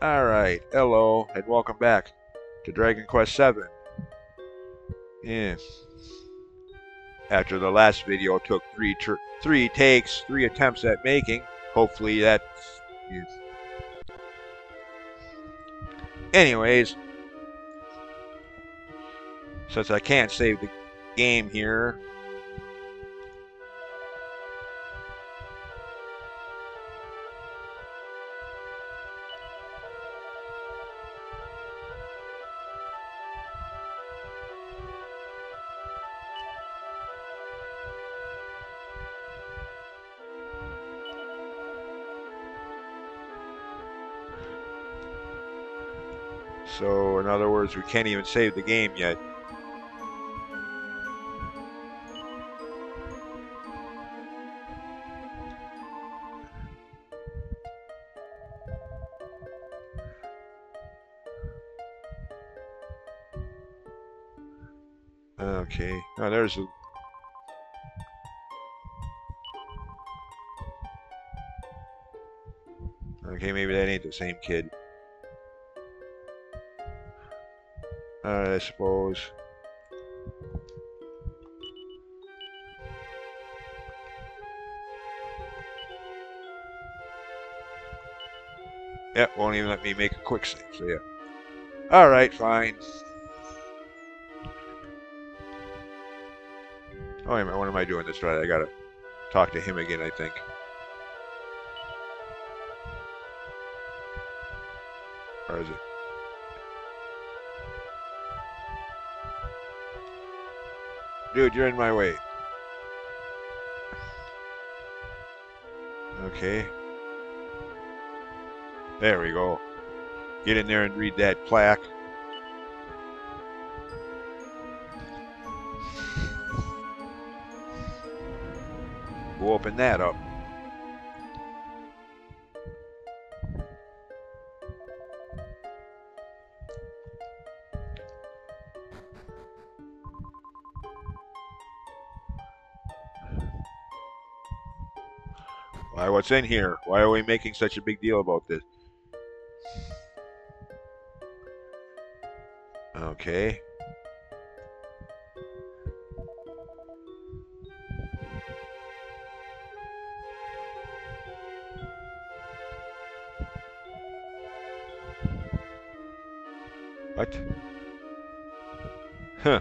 Alright, hello, and welcome back to Dragon Quest VII. Yeah. After the last video took three three takes, three attempts at making, hopefully that... Yeah. Anyways, since I can't save the game here, We can't even save the game yet. Okay. Oh, there's a... Okay, maybe that ain't the same kid. I suppose. Yeah, won't even let me make a quick save, so yeah. Alright, fine. Oh, wait a minute, what am I doing this right? I gotta talk to him again, I think. Or is it? Dude, you're in my way. Okay. There we go. Get in there and read that plaque. We'll open that up. Why, what's in here? Why are we making such a big deal about this? Okay. What? Huh.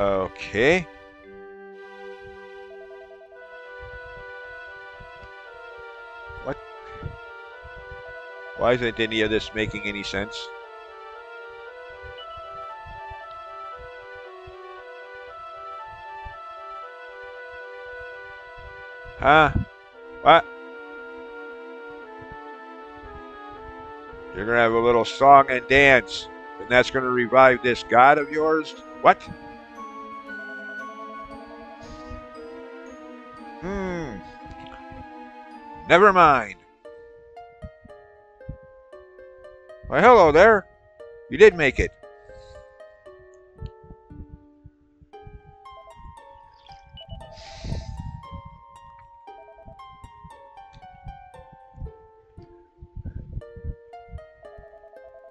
Okay. Why isn't any of this making any sense? Huh? What? You're going to have a little song and dance, and that's going to revive this god of yours? What? Hmm. Never mind. Why, hello there. You did make it.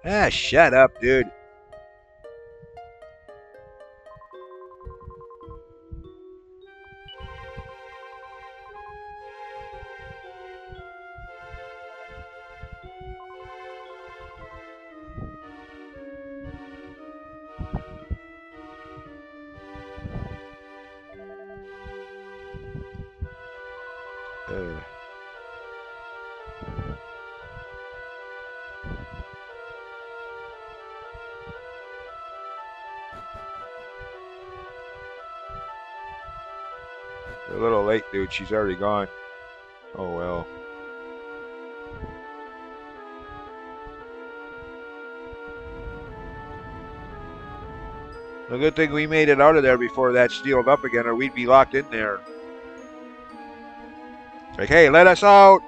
Ah, shut up, dude. Dude. She's already gone. Oh, well. A good thing we made it out of there before that sealed up again, or we'd be locked in there. Like, hey, let us out!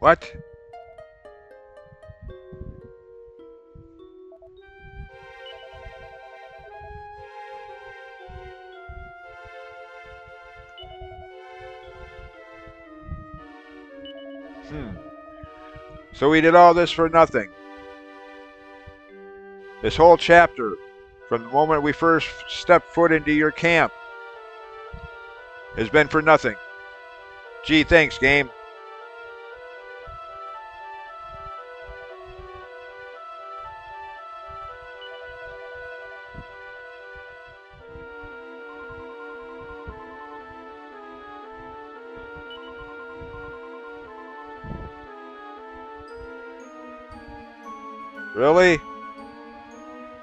What? Hmm. So we did all this for nothing. This whole chapter, from the moment we first stepped foot into your camp, has been for nothing. Gee, thanks, game.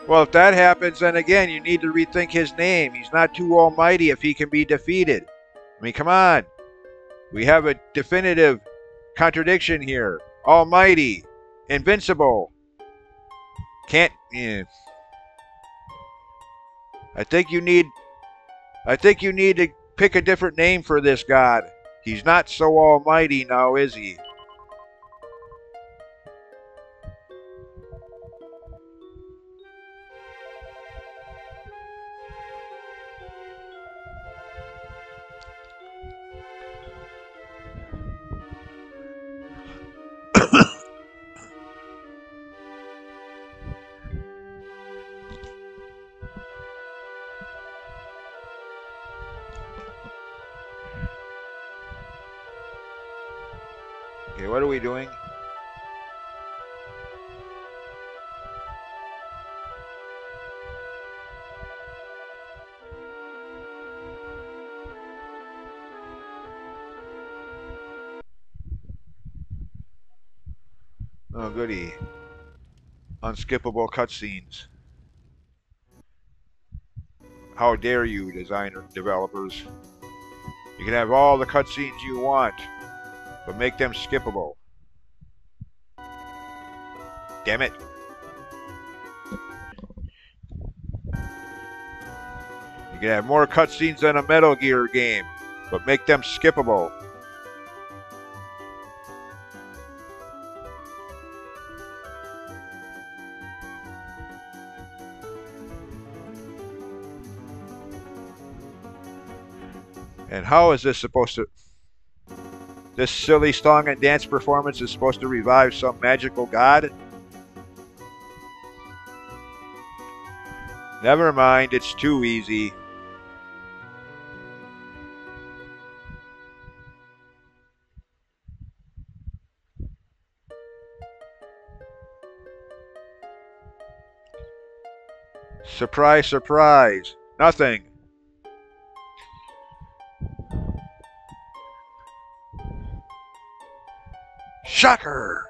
Well, if that happens, then again, you need to rethink his name. He's not too almighty if he can be defeated. I mean, come on. We have a definitive contradiction here. Almighty, invincible. Can't. Yeah. I think you need. I think you need to pick a different name for this god. He's not so almighty now, is he? Unskippable cutscenes. How dare you, designer developers. You can have all the cutscenes you want, but make them skippable. Damn it. You can have more cutscenes than a Metal Gear game, but make them skippable. How is this supposed to... This silly song and dance performance is supposed to revive some magical god? Never mind, it's too easy. Surprise, surprise. Nothing. Shocker!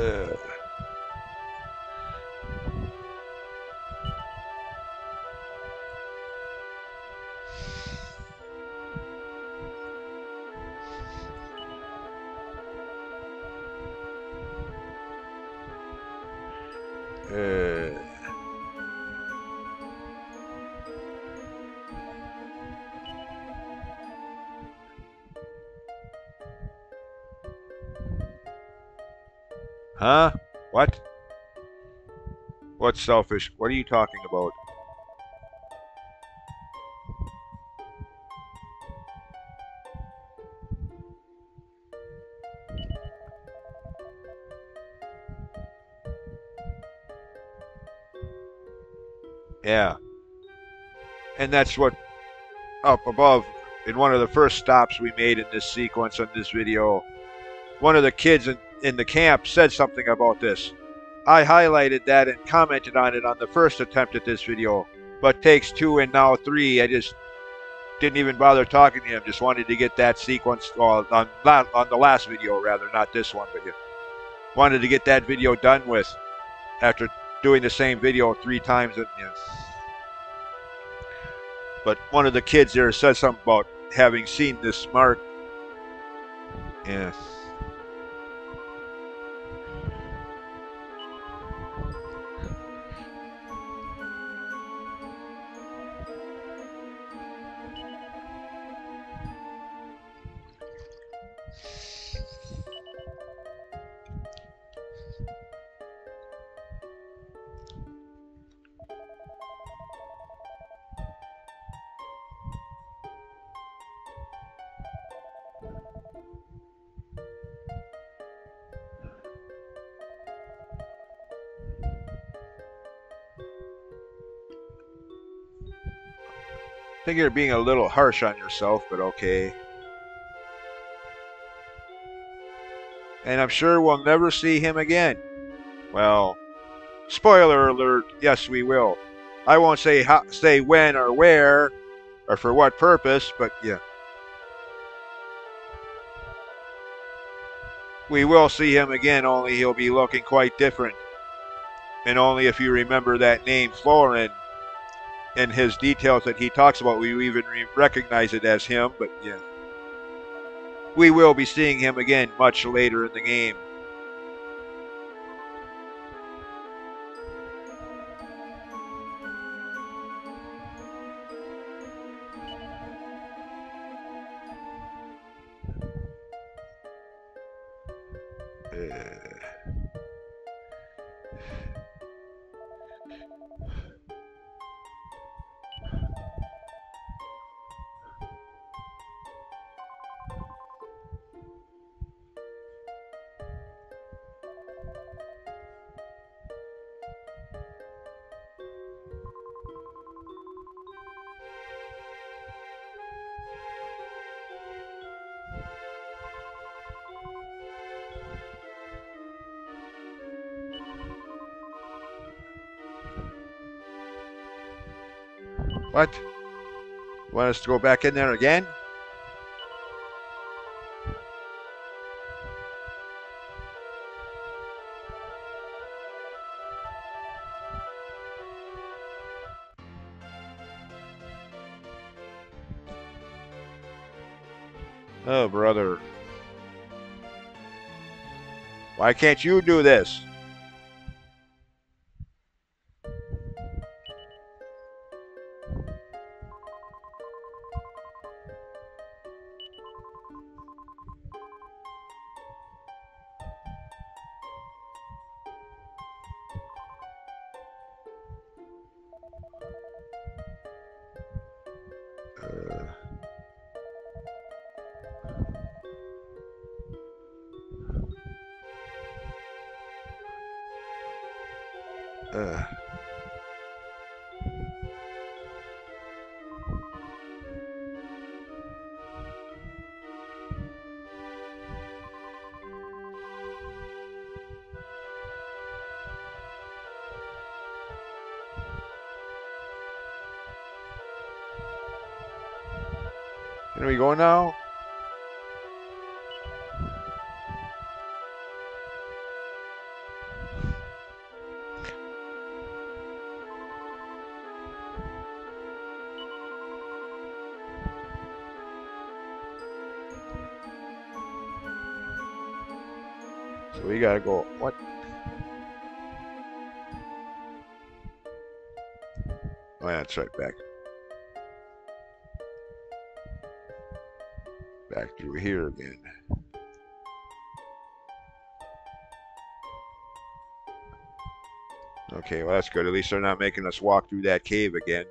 Ugh. Huh? What? What's selfish? What are you talking about? Yeah. And that's what up above in one of the first stops we made in this sequence on this video. One of the kids in, in the camp said something about this. I highlighted that and commented on it on the first attempt at this video, but takes two and now three, I just didn't even bother talking to him. Just wanted to get that sequence well, on on the last video, rather, not this one, but yeah, wanted to get that video done with after doing the same video three times. And, yeah. But one of the kids there said something about having seen this mark. Yeah. Think you're being a little harsh on yourself, but okay. And I'm sure we'll never see him again. Well, spoiler alert, yes, we will. I won't say how, say when or where or for what purpose, but yeah. We will see him again, only he'll be looking quite different. And only if you remember that name, Florin, and his details that he talks about, we even recognize it as him. But yeah, we will be seeing him again much later in the game. What? You want us to go back in there again? Oh, brother. Why can't you do this? Uh. Can go now? So we gotta go. What? Oh, yeah, that's right. Back. Through here again. Okay, well, that's good. At least they're not making us walk through that cave again.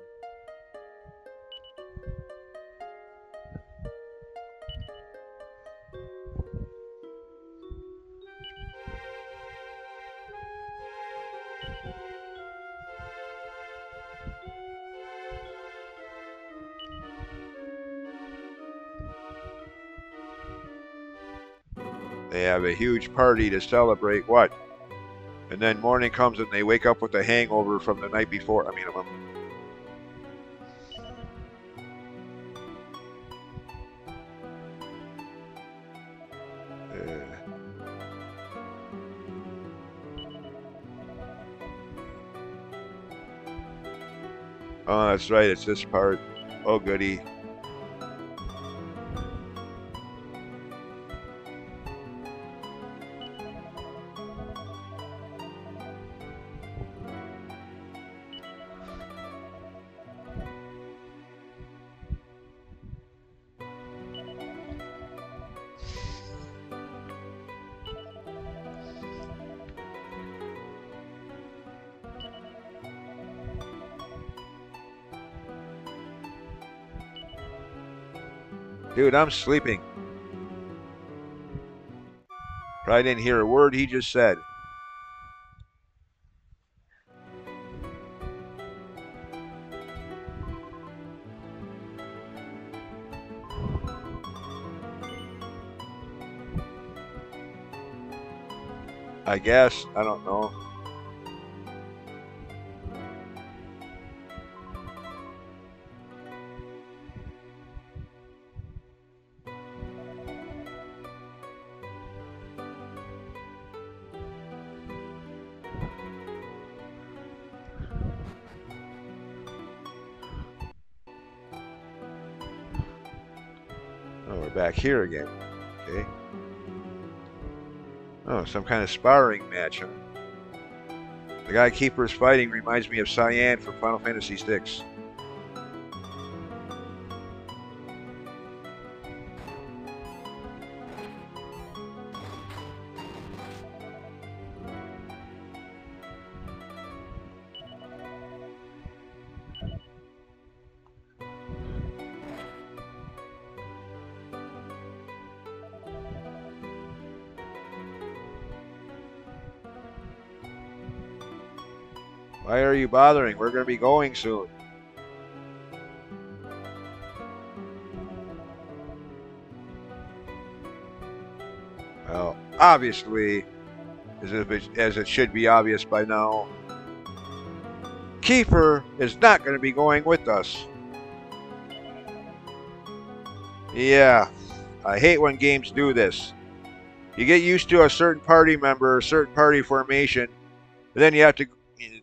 have a huge party to celebrate what? And then morning comes and they wake up with a hangover from the night before. I mean, I'm, Oh, that's right. It's this part. Oh, goody. Dude, I'm sleeping. Probably didn't hear a word he just said. I guess. I don't know. Here again. Okay. Oh, some kind of sparring match? The guy Kiefer's fighting reminds me of Cyan from Final Fantasy VI. Why are you bothering? We're going to be going soon. Well, obviously, as, it, as it should be obvious by now, Kiefer is not going to be going with us. Yeah, I hate when games do this. You get used to a certain party member, a certain party formation, then you have to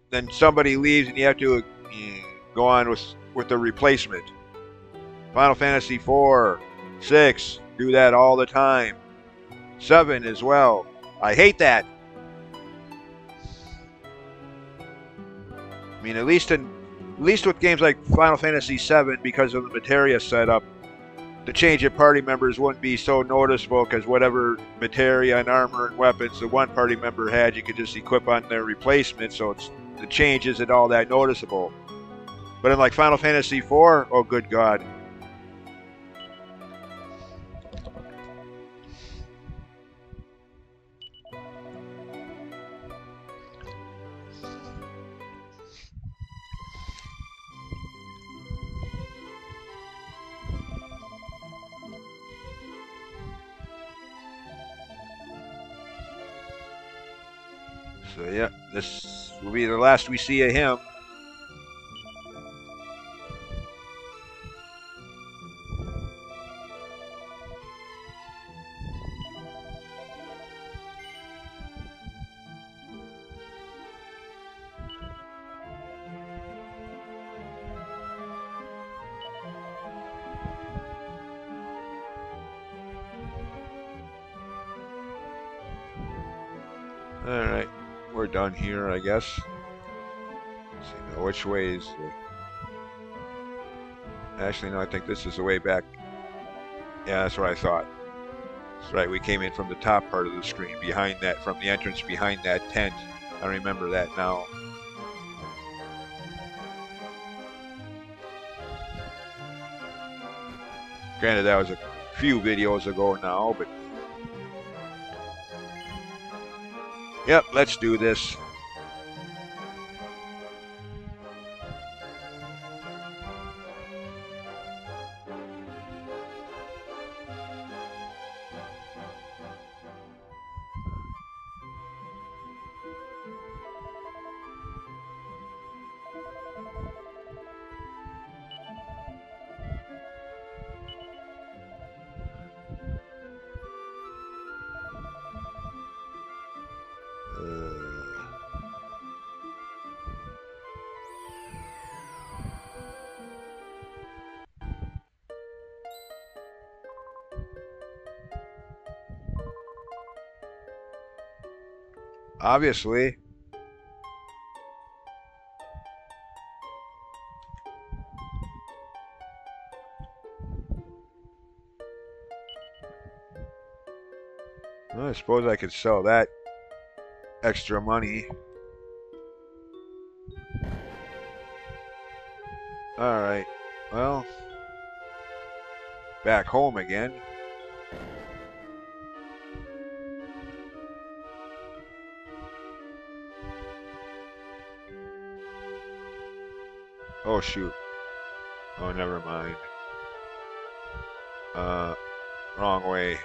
then somebody leaves and you have to go on with with the replacement. Final Fantasy IV, 6, do that all the time. 7 as well. I hate that. I mean, at least in at least with games like Final Fantasy VII, because of the materia setup, the change of party members wouldn't be so noticeable because whatever materia and armor and weapons the one party member had, you could just equip on their replacement, so it's the change isn't all that noticeable. But in like Final Fantasy IV, oh good God. Be the last we see of him. Here, I guess. See which way is the... Actually, no, I think this is the way back. Yeah, that's what I thought. That's right, we came in from the top part of the screen, behind that, from the entrance behind that tent. I remember that now. Granted, that was a few videos ago now, but Yep, let's do this. Obviously. Well, I suppose I could sell that extra money. Alright, well, back home again. Oh shoot. Oh, never mind. Uh, wrong way.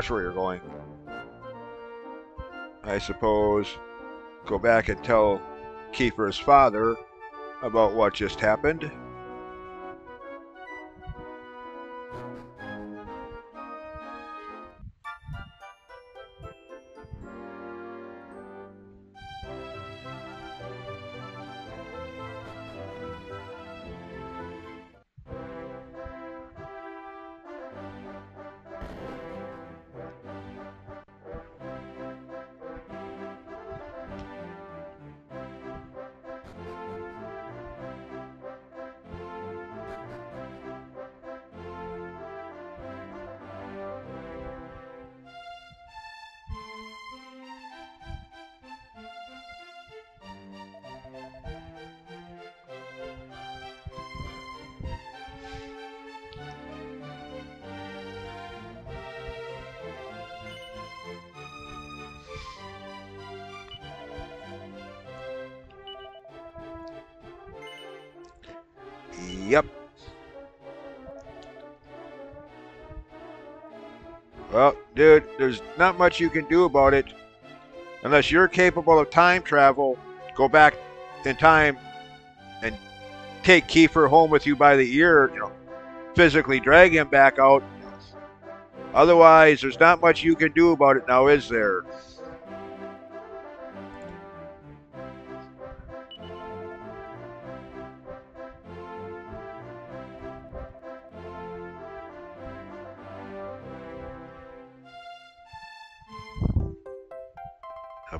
Watch where you're going. I suppose go back and tell Kiefer's father about what just happened. Not much you can do about it. Unless you're capable of time travel, go back in time and take Kiefer home with you by the ear, you know, physically drag him back out. Otherwise, there's not much you can do about it now, is there?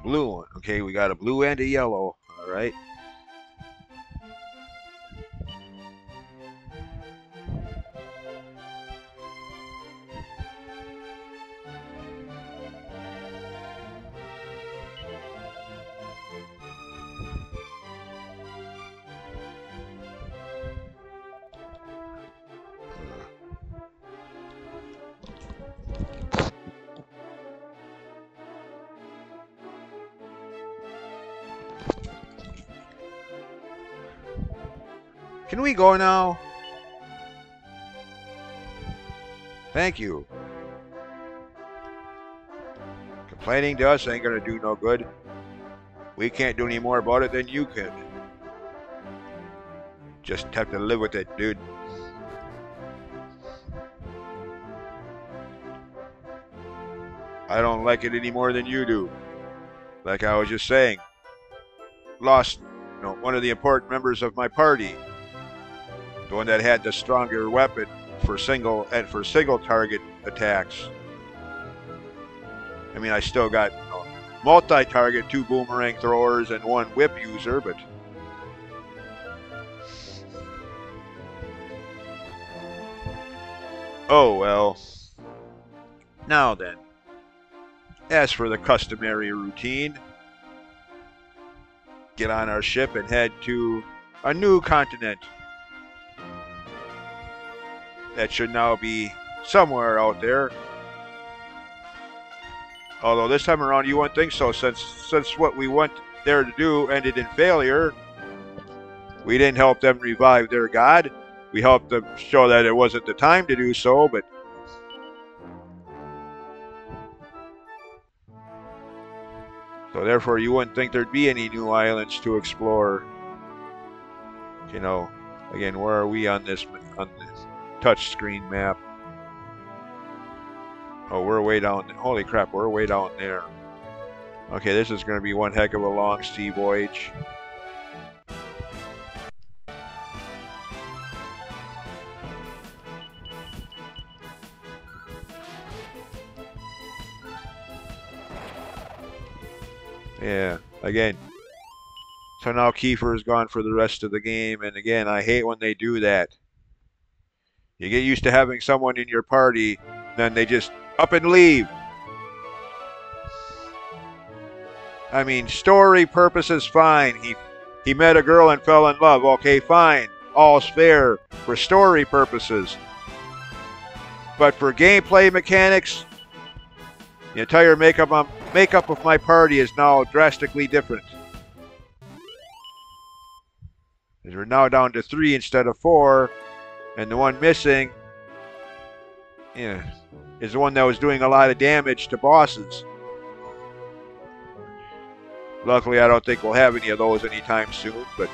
Blue one. Okay, we got a blue and a yellow. All right. Can we go now? Thank you. Complaining to us ain't gonna do no good. We can't do any more about it than you can. Just have to live with it, dude. I don't like it any more than you do. Like I was just saying. Lost you know, one of the important members of my party the one that had the stronger weapon for single and for single target attacks. I mean, I still got you know, multi-target, two boomerang throwers, and one whip user, but oh well. Now then, as for the customary routine, get on our ship and head to a new continent that should now be somewhere out there. Although this time around you wouldn't think so, since since what we went there to do ended in failure. We didn't help them revive their god. We helped them show that it wasn't the time to do so, but So therefore, you wouldn't think there'd be any new islands to explore. You know, again, where are we on this on this touch screen map? Oh, we're way down. Holy crap, we're way down there. Okay, this is going to be one heck of a long sea voyage. Yeah, again. So now Kiefer is gone for the rest of the game, and again, I hate when they do that. You get used to having someone in your party, then they just up and leave. I mean, story purposes, fine. He he met a girl and fell in love. Okay, fine. All's fair for story purposes. But for gameplay mechanics, the entire makeup of, makeup of my party is now drastically different. We're now down to three instead of four, and the one missing yeah, is the one that was doing a lot of damage to bosses. Luckily, I don't think we'll have any of those anytime soon, but...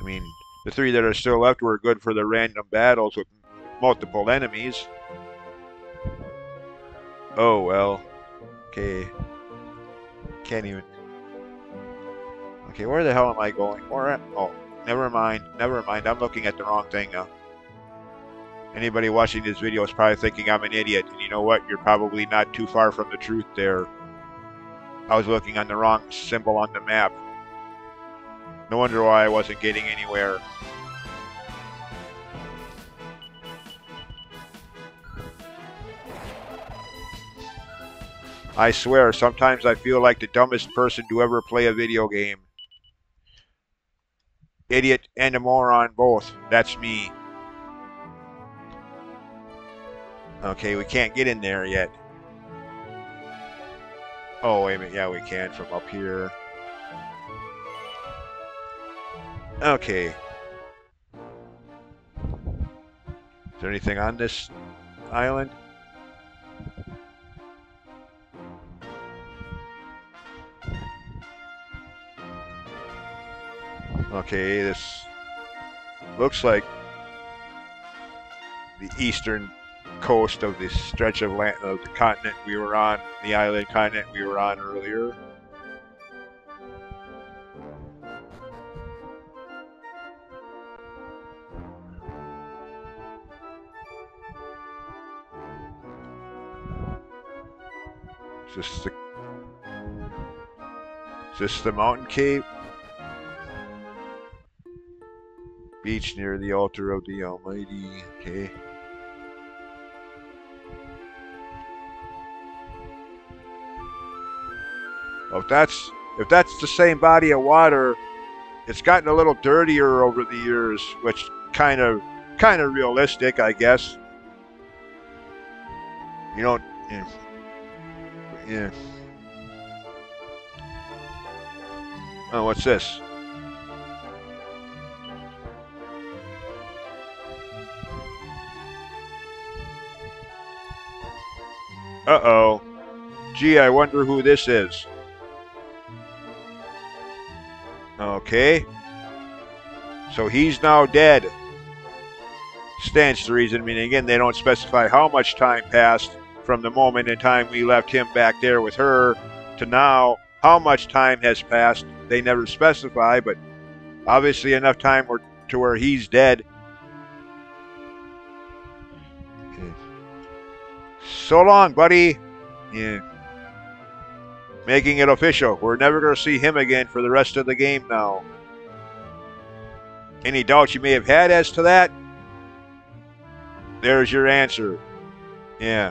I mean, the three that are still left were good for the random battles with multiple enemies. Oh, well. Okay. Can't even... Okay, where the hell am I going? Where? Oh, never mind. Never mind. I'm looking at the wrong thing now. Anybody watching this video is probably thinking I'm an idiot. And you know what? You're probably not too far from the truth there. I was looking on the wrong symbol on the map. No wonder why I wasn't getting anywhere. I swear, sometimes I feel like the dumbest person to ever play a video game. Idiot and a moron both. That's me. Okay, we can't get in there yet. Oh, wait a minute. Yeah, we can from up here. Okay. Is there anything on this island? Okay, this looks like the eastern coast of the stretch of land of the continent we were on, the island continent we were on earlier. Is this the is this the mountain cape? Beach near the altar of the Almighty. Okay. Well, if that's if that's the same body of water, it's gotten a little dirtier over the years, which kind of kind of realistic, I guess. You don't. Yeah. yeah. Oh, what's this? Uh-oh. Gee, I wonder who this is. Okay. So he's now dead. Stands to reason, meaning again, they don't specify how much time passed from the moment in time we left him back there with her to now. How much time has passed, they never specify, but obviously enough time were to where he's dead. So long, buddy. Yeah making it official. We're never going to see him again for the rest of the game now. Any doubts you may have had as to that? There's your answer. Yeah.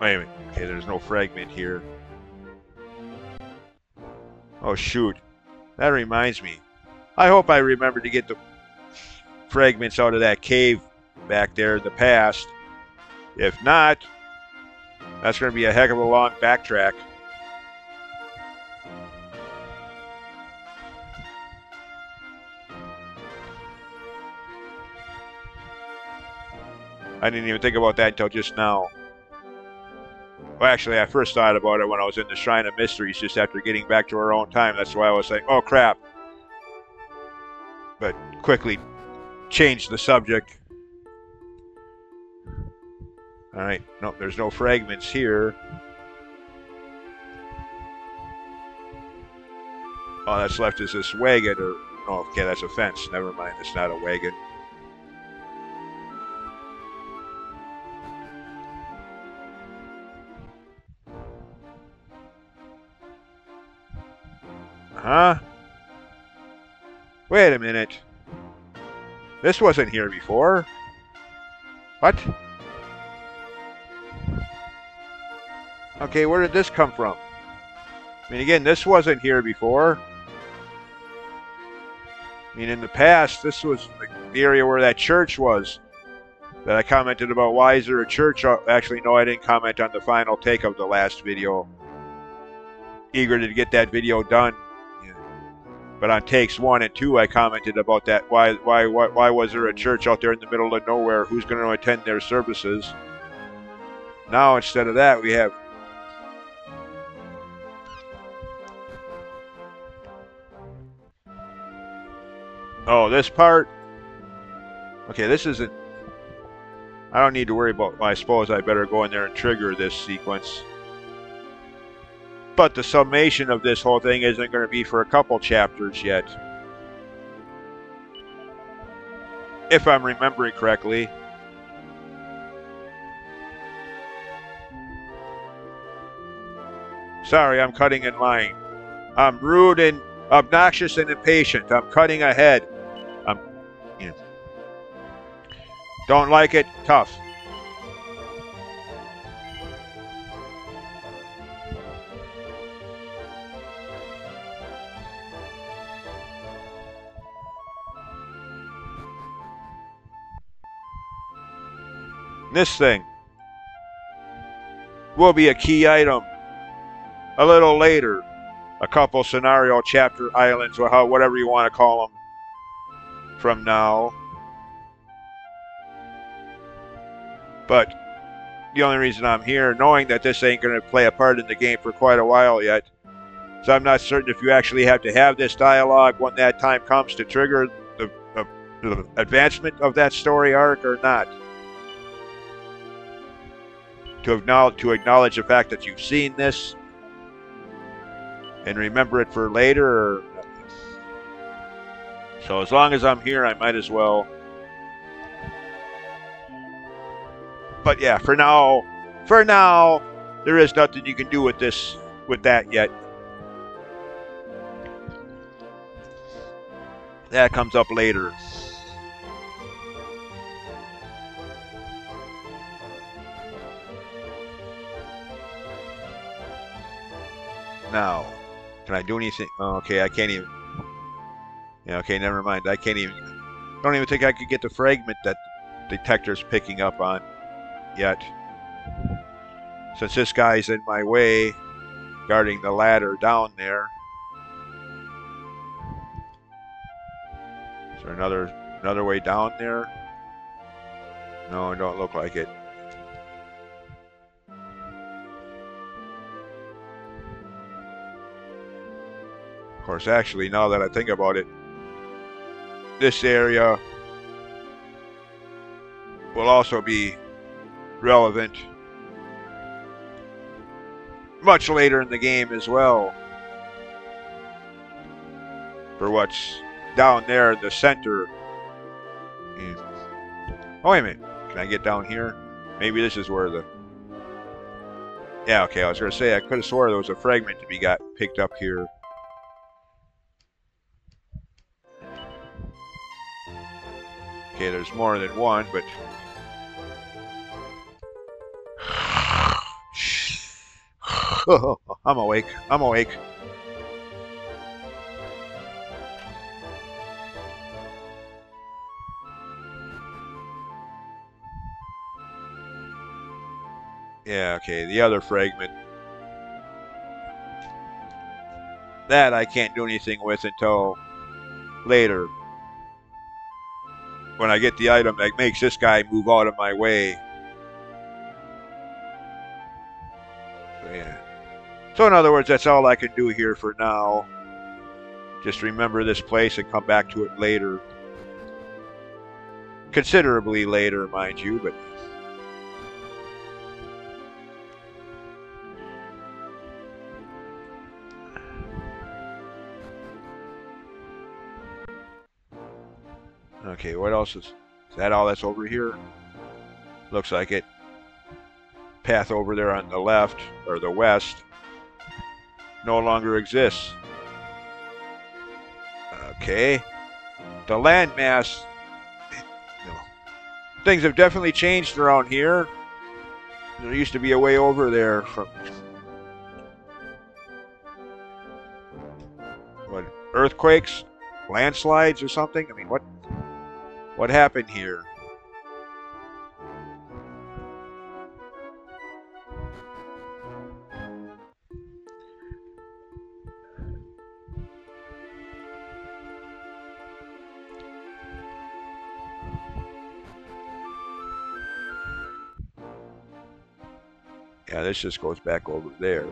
Wait a minute. Okay, there's no fragment here. Oh, shoot. That reminds me. I hope I remember to get the fragments out of that cave back there in the past. If not, that's going to be a heck of a long backtrack. I didn't even think about that until just now. Well, actually, I first thought about it when I was in the Shrine of Mysteries just after getting back to our own time. That's why I was like, oh crap. But quickly changed the subject. Alright, nope, there's no fragments here. All that's left is this wagon, or, oh, okay, that's a fence. Never mind, it's not a wagon. Huh? Wait a minute. This wasn't here before. What? Okay, where did this come from? I mean, again, this wasn't here before. I mean, in the past, this was the area where that church was that I commented about. Why is there a church? Uh, actually, no, I didn't comment on the final take of the last video. Eager to get that video done. But on takes one and two, I commented about that. Why, why, why, why was there a church out there in the middle of nowhere? Who's going to attend their services? Now, instead of that, we have Oh, this part? Okay, this isn't... I don't need to worry about... I suppose I better go in there and trigger this sequence. But the summation of this whole thing isn't going to be for a couple chapters yet. If I'm remembering correctly. Sorry, I'm cutting in line. I'm rude and obnoxious and impatient. I'm cutting ahead. I'm, you know, don't like it, tough. This thing will be a key item a little later a couple scenario chapter islands, or how, whatever you want to call them, from now. But the only reason I'm here, knowing that this ain't going to play a part in the game for quite a while yet, so I'm not certain if you actually have to have this dialogue when that time comes to trigger the, the, the advancement of that story arc or not. To acknowledge, to acknowledge the fact that you've seen this and remember it for later. So as long as I'm here, I might as well. But yeah, for now, for now, there is nothing you can do with this, with that yet. That comes up later. Now. Can I do anything? Oh, okay, I can't even. Yeah, okay, never mind. I can't even. Don't even think I could get the fragment that the detector's picking up on yet. Since this guy's in my way, guarding the ladder down there. Is there another another way down there? No, it don't look like it. Course, actually, now that I think about it, this area will also be relevant much later in the game as well for what's down there in the center. Oh, wait a minute. Can I get down here? Maybe this is where the... Yeah, okay, I was going to say, I could have swore there was a fragment to be got picked up here. Okay, there's more than one, but... I'm awake. I'm awake. Yeah, okay, the other fragment. That I can't do anything with until later. When I get the item that makes this guy move out of my way. So, yeah. So in other words, that's all I can do here for now. Just remember this place and come back to it later. Considerably later, mind you, but Okay, what else is... Is that all that's over here? Looks like it. Path over there on the left, or the west, no longer exists. Okay. The landmass... No. Things have definitely changed around here. There used to be a way over there from... What? Earthquakes? Landslides or something? I mean, what... What happened here? Yeah, this just goes back over there.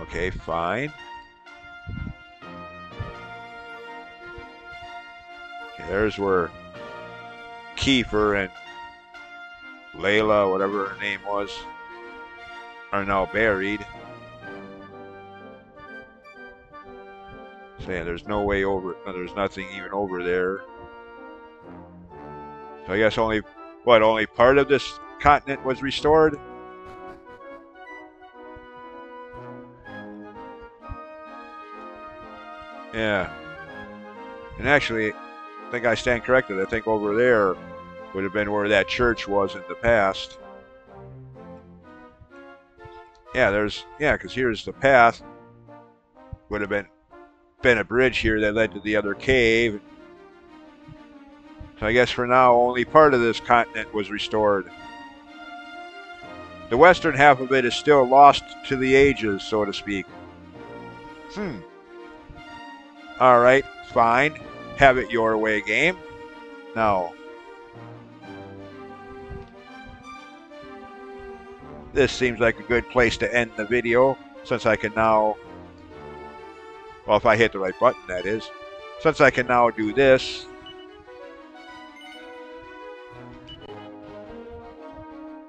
Okay, fine. There's where Kiefer and Layla, whatever her name was, are now buried. Saying there's no way over, uh, there's nothing even over there. So I guess only, what, only part of this continent was restored? Yeah. And actually, think I stand corrected. I think over there would have been where that church was in the past. Yeah, there's yeah, because here's the path. Would have been been a bridge here that led to the other cave. So I guess for now only part of this continent was restored. The western half of it is still lost to the ages, so to speak. Hmm. Alright, fine have it your way game. No. This seems like a good place to end the video since I can now, well if I hit the right button that is, since I can now do this.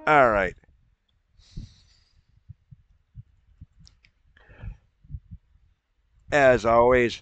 Alright. As always,